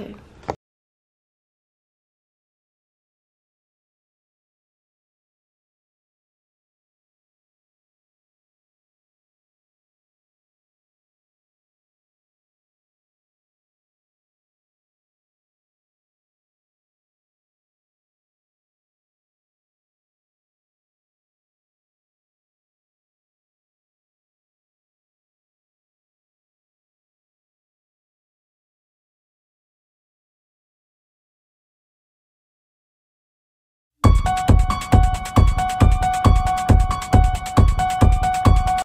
day.